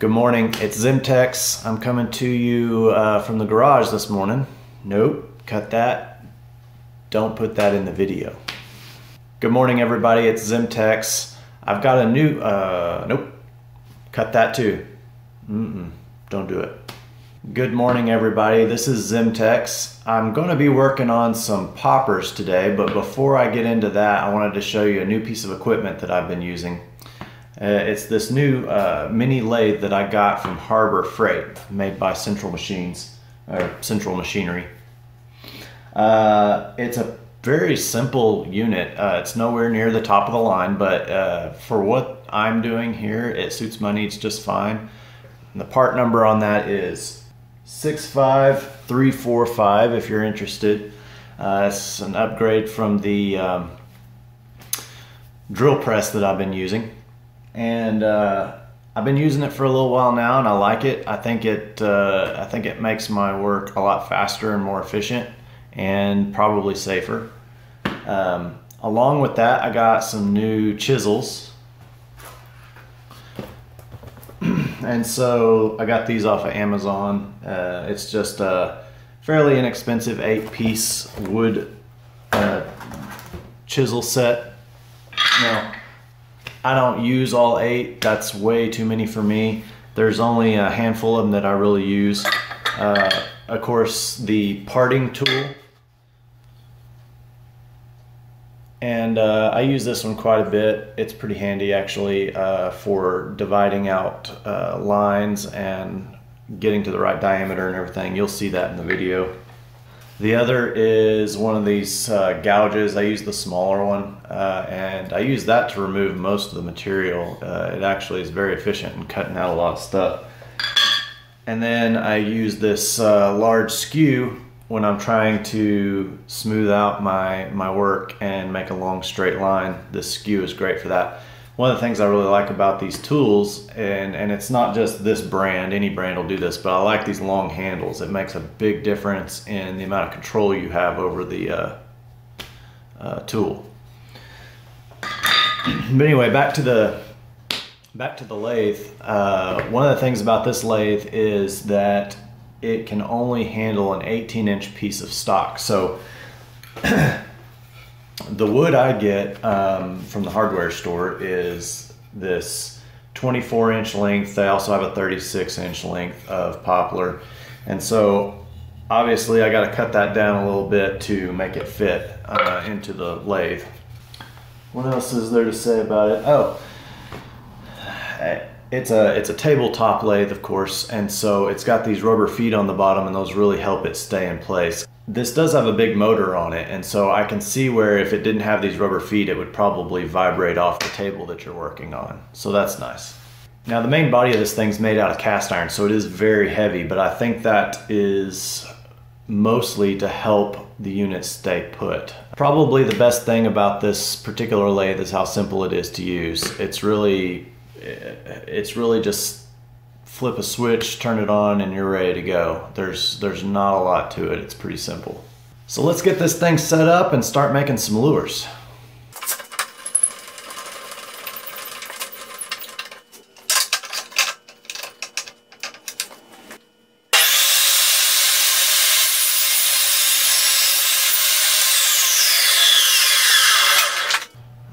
Good morning, it's Zimmtex. I'm coming to you uh, from the garage this morning. Nope, cut that. Don't put that in the video. Good morning, everybody, it's Zimmtex. I've got a new, uh, nope, cut that too. Mm-mm, don't do it. Good morning, everybody. This is Zimmtex. I'm going to be working on some poppers today, but before I get into that, I wanted to show you a new piece of equipment that I've been using. Uh, it's this new uh, mini lathe that I got from Harbor Freight, made by Central Machines, or Central Machinery. Uh, it's a very simple unit. Uh, it's nowhere near the top of the line, but uh, for what I'm doing here, it suits my needs just fine. And the part number on that is 65345 if you're interested. Uh, it's an upgrade from the um, drill press that I've been using and uh, I've been using it for a little while now, and I like it. I think it uh, I think it makes my work a lot faster and more efficient, and probably safer. Um, along with that, I got some new chisels, and so I got these off of Amazon. Uh, it's just a fairly inexpensive eight-piece wood uh, chisel set. Now I don't use all eight. That's way too many for me. There's only a handful of them that I really use. Uh, of course, the parting tool. And uh, I use this one quite a bit. It's pretty handy actually uh, for dividing out uh, lines and getting to the right diameter and everything. You'll see that in the video. The other is one of these uh, gouges. I use the smaller one, uh, and I use that to remove most of the material. Uh, it actually is very efficient in cutting out a lot of stuff. And then I use this uh, large skew when I'm trying to smooth out my, my work and make a long straight line. This skew is great for that one of the things I really like about these tools, and, and it's not just this brand, any brand will do this, but I like these long handles. It makes a big difference in the amount of control you have over the uh, uh, tool. but anyway, back to the back to the lathe. Uh, one of the things about this lathe is that it can only handle an 18 inch piece of stock. So the wood I get um, from the hardware store is this 24 inch length. They also have a 36 inch length of poplar. And so obviously I got to cut that down a little bit to make it fit uh, into the lathe. What else is there to say about it? Oh, it's a it's a tabletop lathe, of course, and so it's got these rubber feet on the bottom, and those really help it stay in place. This does have a big motor on it, and so I can see where if it didn't have these rubber feet, it would probably vibrate off the table that you're working on. So that's nice. Now the main body of this thing's made out of cast iron, so it is very heavy, but I think that is mostly to help the unit stay put. Probably the best thing about this particular lathe is how simple it is to use. It's really, eh, it's really just flip a switch, turn it on, and you're ready to go. There's, there's not a lot to it. It's pretty simple. So let's get this thing set up and start making some lures.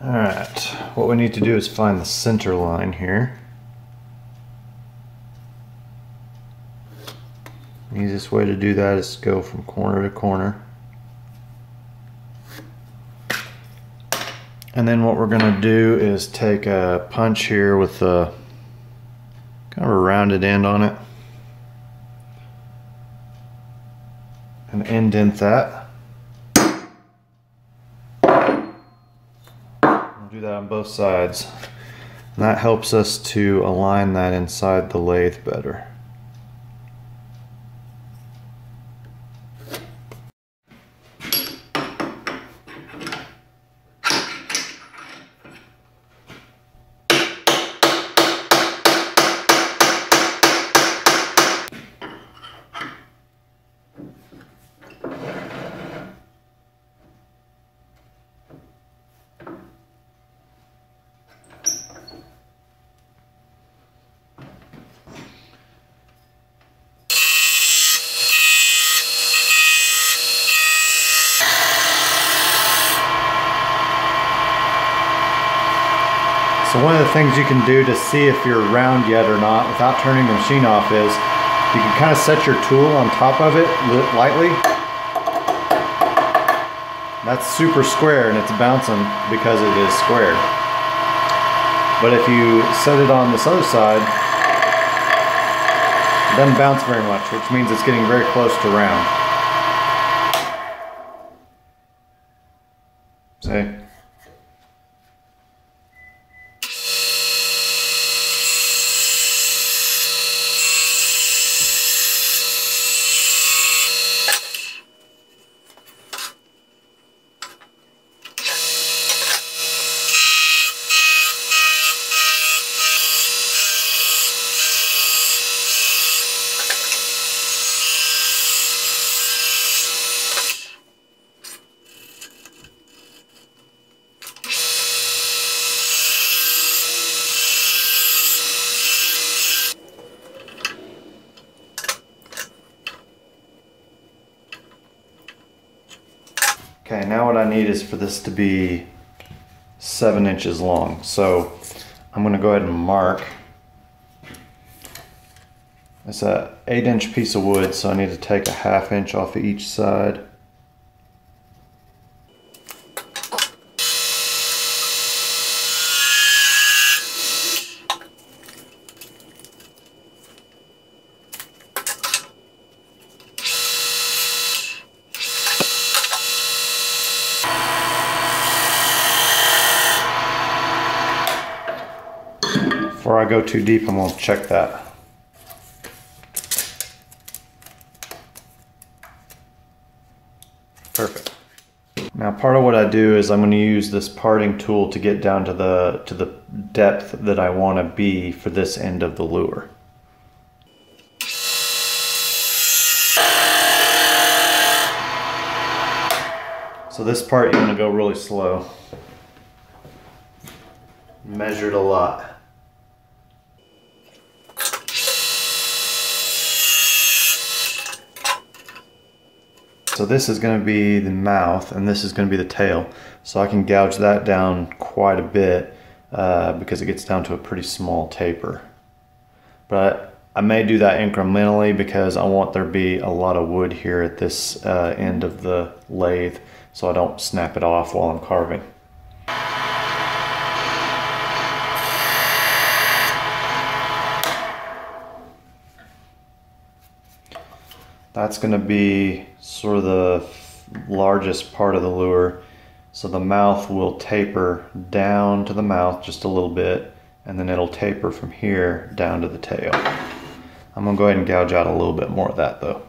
Alright, what we need to do is find the center line here. Easiest way to do that is to go from corner to corner. And then what we're going to do is take a punch here with a kind of a rounded end on it and indent that. We'll do that on both sides. And that helps us to align that inside the lathe better. So one of the things you can do to see if you're round yet or not without turning the machine off is you can kind of set your tool on top of it lightly. That's super square and it's bouncing because it is square. But if you set it on this other side, it doesn't bounce very much, which means it's getting very close to round. See? Okay, now what I need is for this to be seven inches long. So I'm gonna go ahead and mark. It's a eight inch piece of wood, so I need to take a half inch off of each side. Go too deep, I'm gonna check that. Perfect. Now part of what I do is I'm going to use this parting tool to get down to the to the depth that I want to be for this end of the lure. So this part you want to go really slow. Measured a lot. So this is going to be the mouth and this is going to be the tail. So I can gouge that down quite a bit uh, because it gets down to a pretty small taper. But I may do that incrementally because I want there to be a lot of wood here at this uh, end of the lathe so I don't snap it off while I'm carving. That's going to be sort of the largest part of the lure. So the mouth will taper down to the mouth just a little bit and then it'll taper from here down to the tail. I'm gonna go ahead and gouge out a little bit more of that though.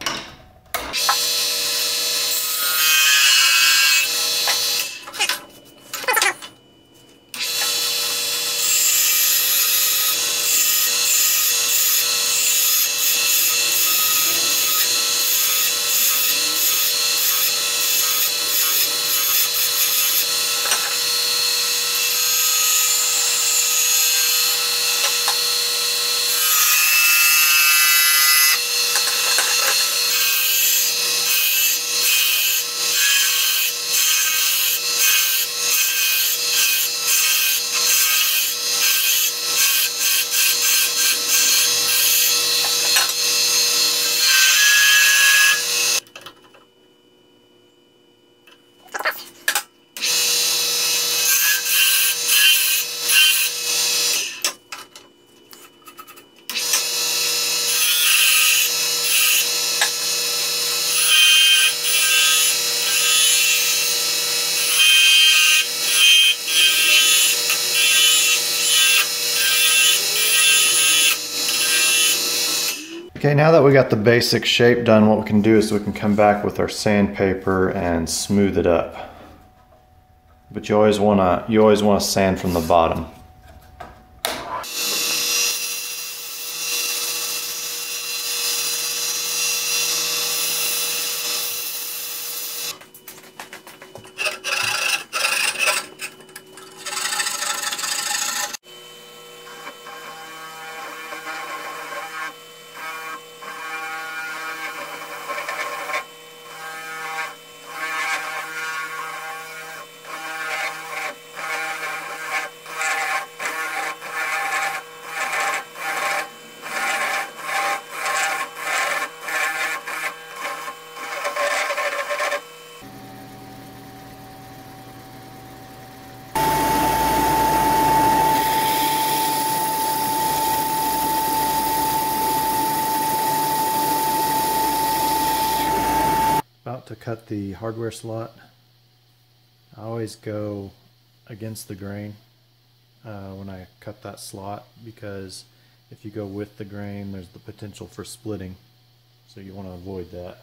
Okay, now that we got the basic shape done, what we can do is we can come back with our sandpaper and smooth it up. But you always wanna, you always wanna sand from the bottom. Cut the hardware slot, I always go against the grain uh, when I cut that slot because if you go with the grain, there's the potential for splitting. So you want to avoid that.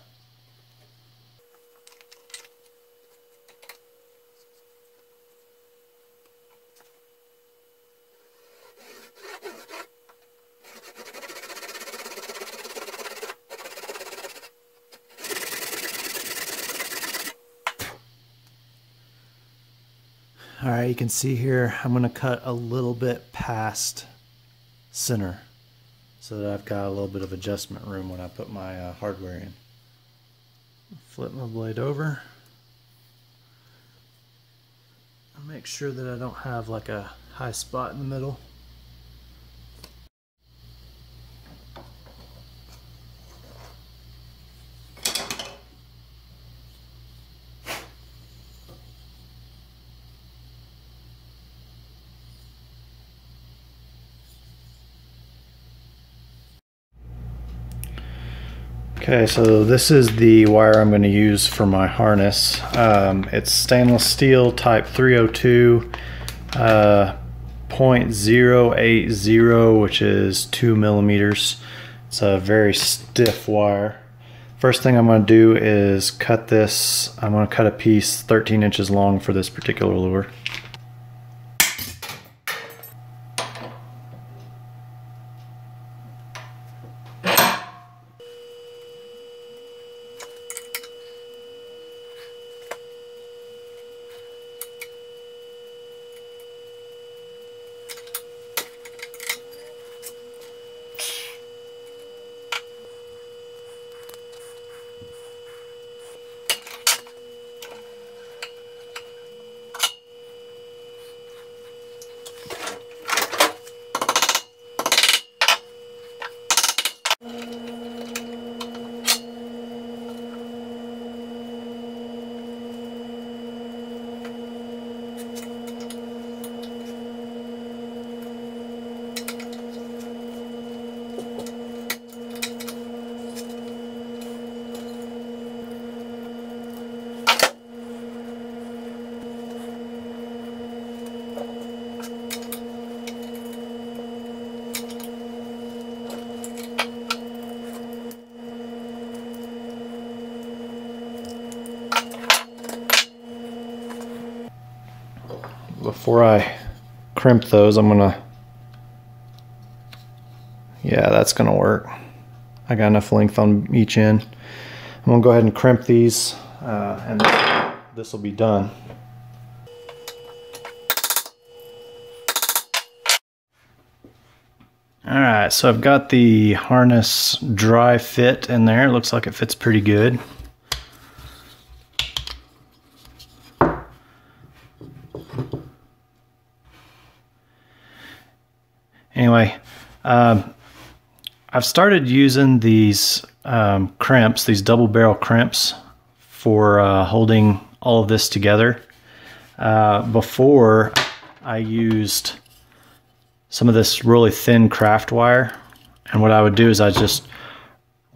You can see here, I'm gonna cut a little bit past center so that I've got a little bit of adjustment room when I put my uh, hardware in. Flip my blade over. Make sure that I don't have like a high spot in the middle. Okay, so this is the wire I'm going to use for my harness. Um, it's stainless steel type 302 uh, 0.080, which is 2 millimeters. It's a very stiff wire. First thing I'm going to do is cut this. I'm going to cut a piece 13 inches long for this particular lure. Before I crimp those, I'm gonna, yeah, that's gonna work. I got enough length on each end. I'm gonna go ahead and crimp these uh, and this will be done. All right, so I've got the harness dry fit in there. It looks like it fits pretty good. Anyway, um, I've started using these um, crimps, these double barrel crimps for uh, holding all of this together. Uh, before I used some of this really thin craft wire and what I would do is I'd just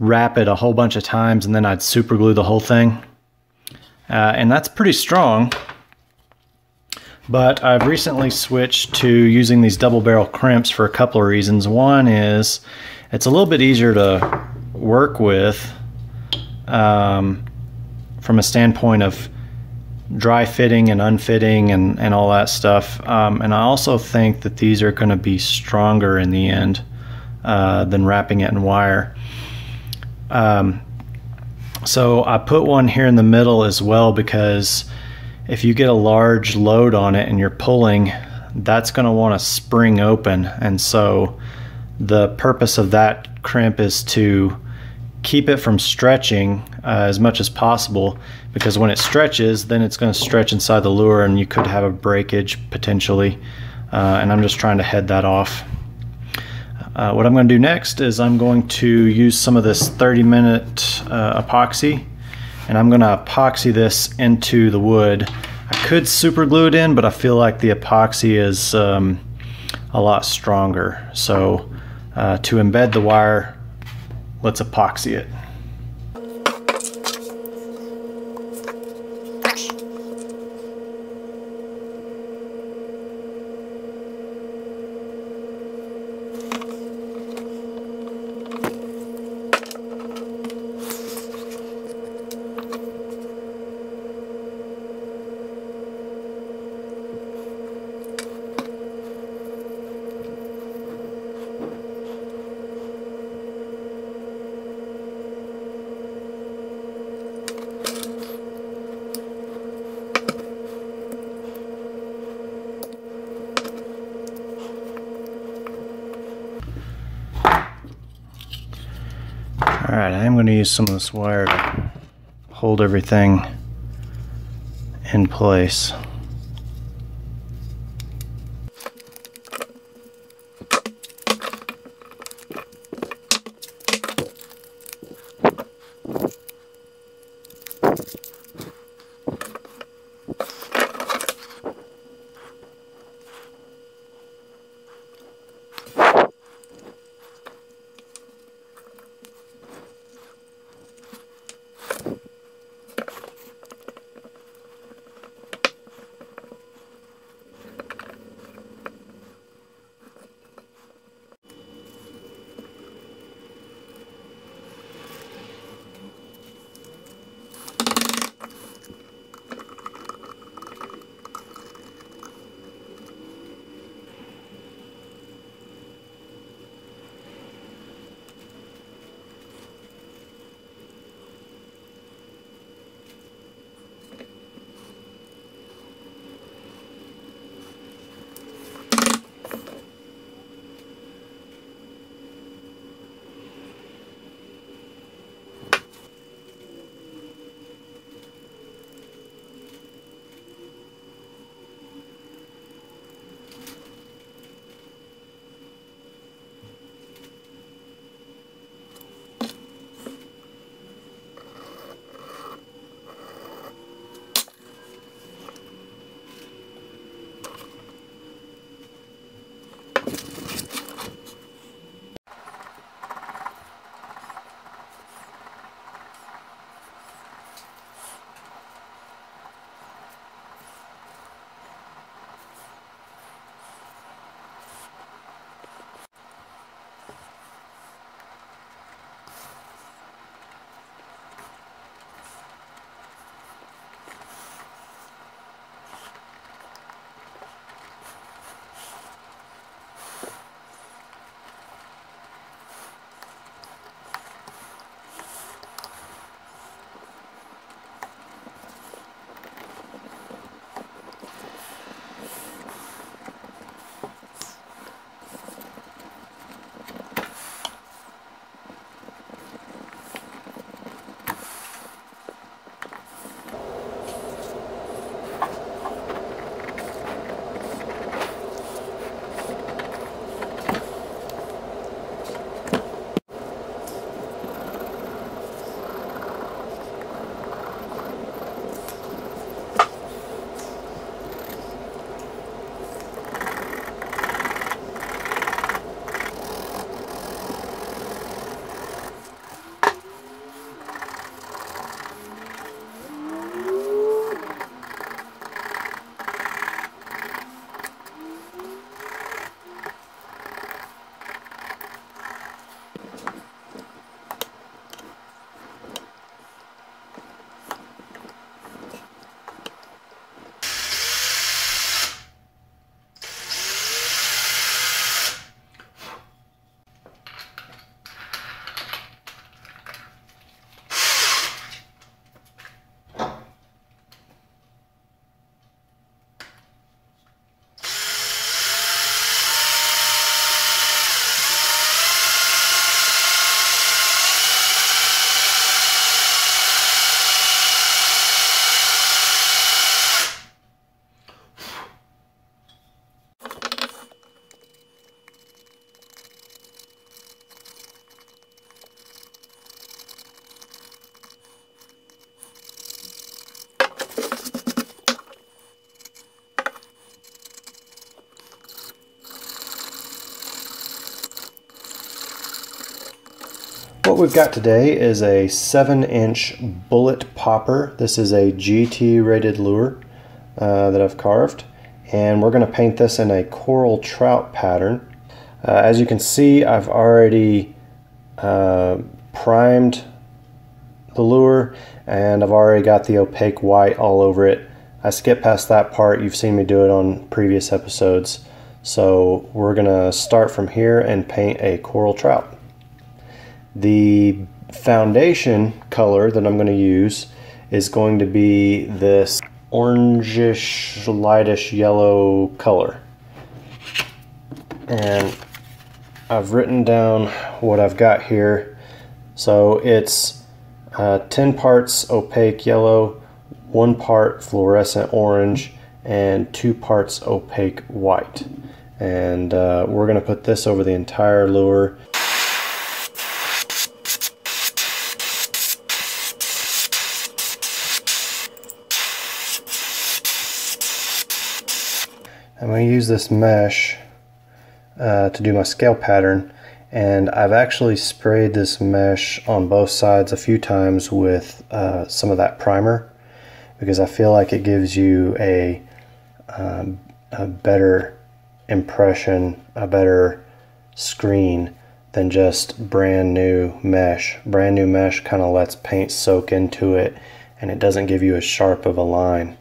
wrap it a whole bunch of times and then I'd super glue the whole thing. Uh, and that's pretty strong but I've recently switched to using these double barrel crimps for a couple of reasons. One is it's a little bit easier to work with um, from a standpoint of dry fitting and unfitting and, and all that stuff. Um, and I also think that these are going to be stronger in the end uh, than wrapping it in wire. Um, so I put one here in the middle as well because if you get a large load on it and you're pulling, that's going to want to spring open. And so the purpose of that crimp is to keep it from stretching uh, as much as possible because when it stretches, then it's going to stretch inside the lure and you could have a breakage potentially. Uh, and I'm just trying to head that off. Uh, what I'm going to do next is I'm going to use some of this 30 minute uh, epoxy and I'm gonna epoxy this into the wood. I could super glue it in, but I feel like the epoxy is um, a lot stronger. So uh, to embed the wire, let's epoxy it. Alright, I'm going to use some of this wire to hold everything in place. What we've got today is a 7 inch bullet popper. This is a GT rated lure uh, that I've carved and we're going to paint this in a coral trout pattern. Uh, as you can see I've already uh, primed the lure and I've already got the opaque white all over it. I skipped past that part, you've seen me do it on previous episodes. So we're going to start from here and paint a coral trout. The foundation color that I'm going to use is going to be this orangish, lightish yellow color. And I've written down what I've got here. So it's uh, 10 parts opaque yellow, one part fluorescent orange, and two parts opaque white. And uh, we're going to put this over the entire lure. I'm going to use this mesh uh, to do my scale pattern and I've actually sprayed this mesh on both sides a few times with uh, some of that primer because I feel like it gives you a, um, a better impression, a better screen than just brand new mesh. Brand new mesh kind of lets paint soak into it and it doesn't give you as sharp of a line.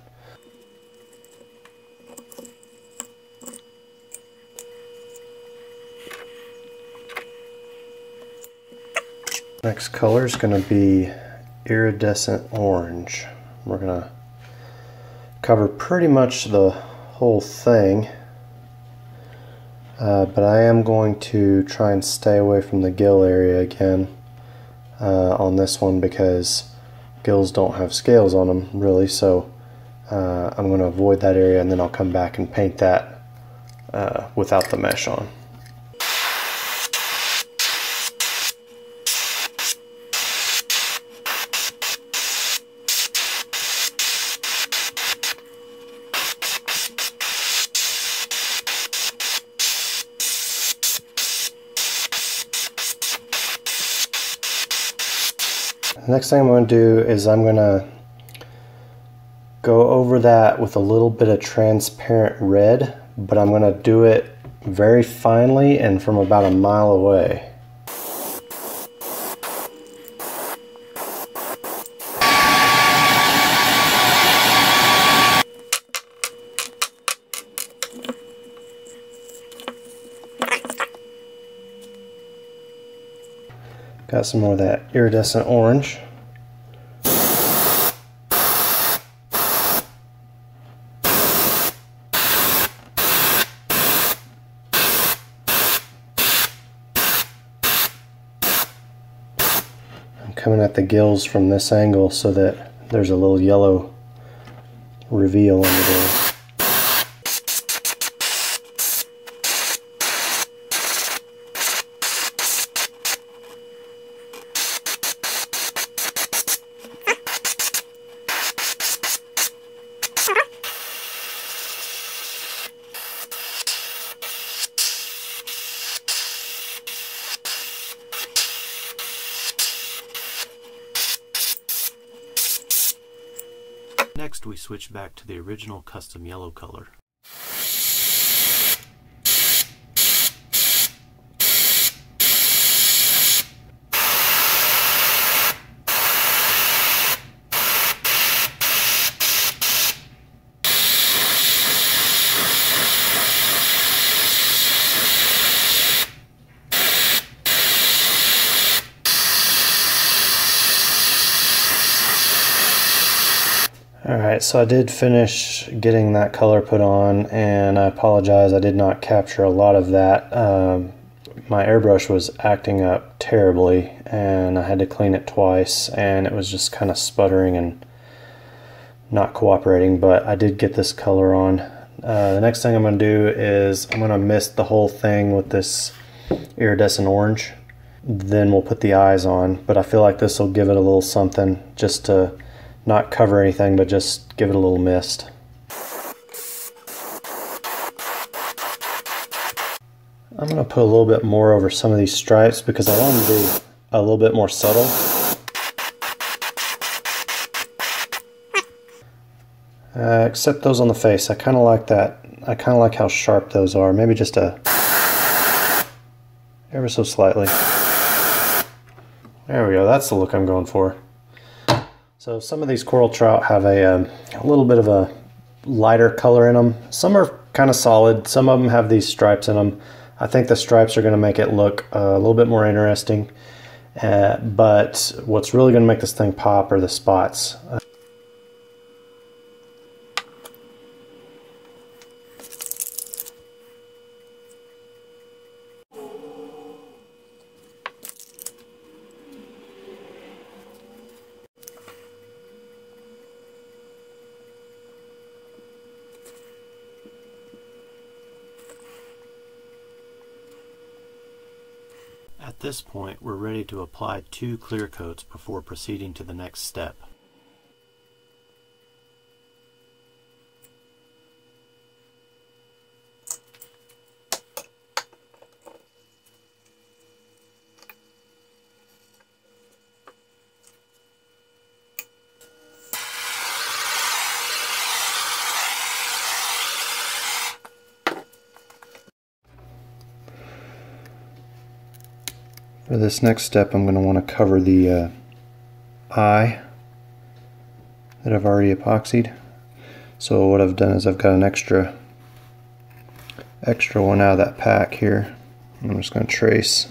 Next color is going to be iridescent orange. We're going to cover pretty much the whole thing. Uh, but I am going to try and stay away from the gill area again uh, on this one because gills don't have scales on them really so uh, I'm going to avoid that area and then I'll come back and paint that uh, without the mesh on. Next thing I'm going to do is I'm going to go over that with a little bit of transparent red, but I'm going to do it very finely and from about a mile away. Got some more of that iridescent orange. I'm coming at the gills from this angle so that there's a little yellow reveal under there. Next we switch back to the original custom yellow color. Alright, so I did finish getting that color put on and I apologize I did not capture a lot of that. Um, my airbrush was acting up terribly and I had to clean it twice and it was just kind of sputtering and not cooperating but I did get this color on. Uh, the next thing I'm going to do is I'm going to mist the whole thing with this iridescent orange then we'll put the eyes on but I feel like this will give it a little something just to not cover anything, but just give it a little mist. I'm going to put a little bit more over some of these stripes because I want them to be a little bit more subtle. Uh, except those on the face. I kind of like that. I kind of like how sharp those are. Maybe just a ever so slightly. There we go. That's the look I'm going for. So some of these coral trout have a, um, a little bit of a lighter color in them. Some are kind of solid. Some of them have these stripes in them. I think the stripes are going to make it look uh, a little bit more interesting. Uh, but what's really going to make this thing pop are the spots. Uh, At this point, we're ready to apply two clear coats before proceeding to the next step. For this next step, I'm going to want to cover the uh, eye that I've already epoxied. So what I've done is I've got an extra extra one out of that pack here. I'm just going to trace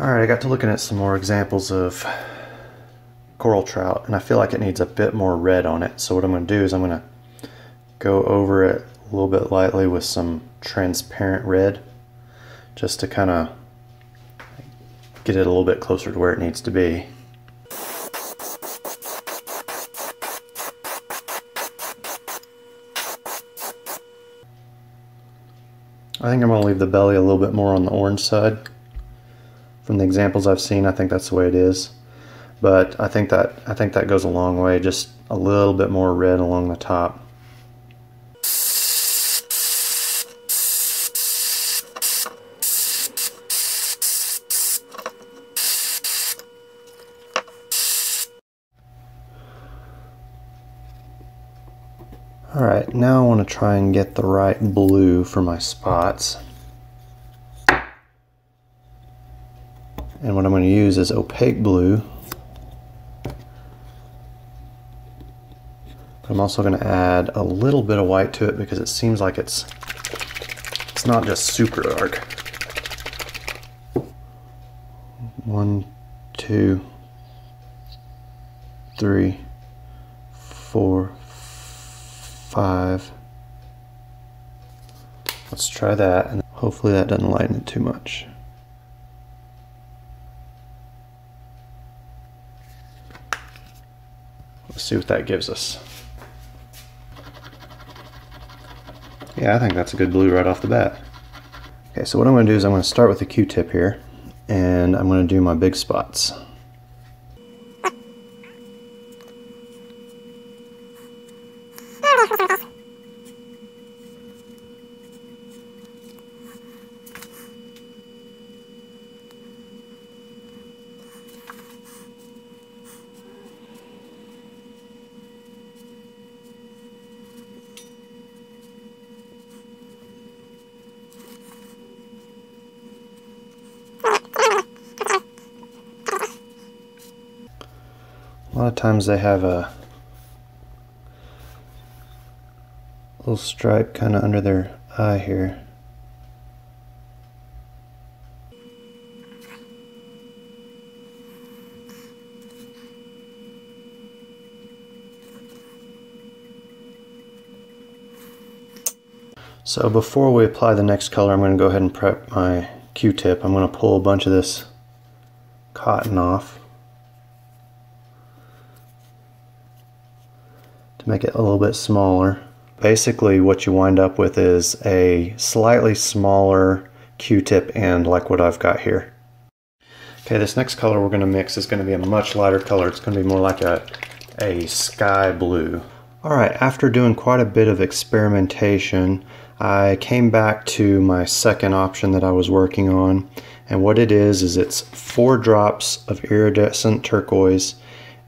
Alright, I got to looking at some more examples of coral trout and I feel like it needs a bit more red on it. So what I'm going to do is I'm going to go over it a little bit lightly with some transparent red just to kind of get it a little bit closer to where it needs to be. I think I'm going to leave the belly a little bit more on the orange side from the examples I've seen, I think that's the way it is. But I think that I think that goes a long way. Just a little bit more red along the top. Alright, now I want to try and get the right blue for my spots. And what I'm going to use is opaque blue. I'm also going to add a little bit of white to it because it seems like it's it's not just super dark. One, two, three, four, five. Let's try that and hopefully that doesn't lighten it too much. Let's see what that gives us. Yeah, I think that's a good blue right off the bat. Okay, so what I'm going to do is I'm going to start with a Q-tip here, and I'm going to do my big spots. A lot of times they have a little stripe kind of under their eye here. So before we apply the next color, I'm going to go ahead and prep my Q-tip. I'm going to pull a bunch of this cotton off. To make it a little bit smaller. Basically what you wind up with is a slightly smaller Q-tip end like what I've got here. Okay, this next color we're going to mix is going to be a much lighter color. It's going to be more like a, a sky blue. Alright, after doing quite a bit of experimentation, I came back to my second option that I was working on. And what it is, is it's four drops of iridescent turquoise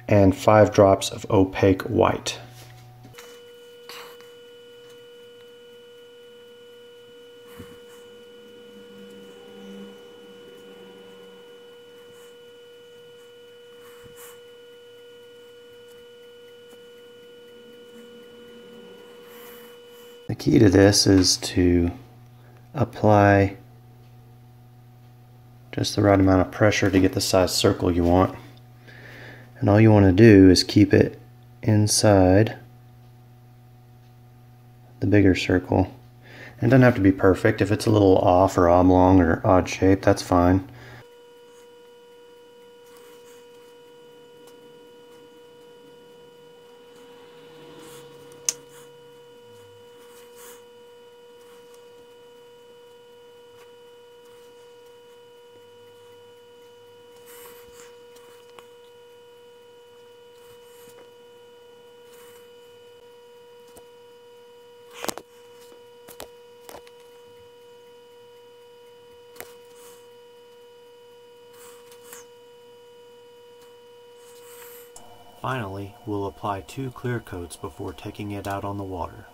and five drops of opaque white. The key to this is to apply just the right amount of pressure to get the size circle you want. And all you want to do is keep it inside the bigger circle. And it doesn't have to be perfect. If it's a little off or oblong or odd shape, that's fine. two clear coats before taking it out on the water.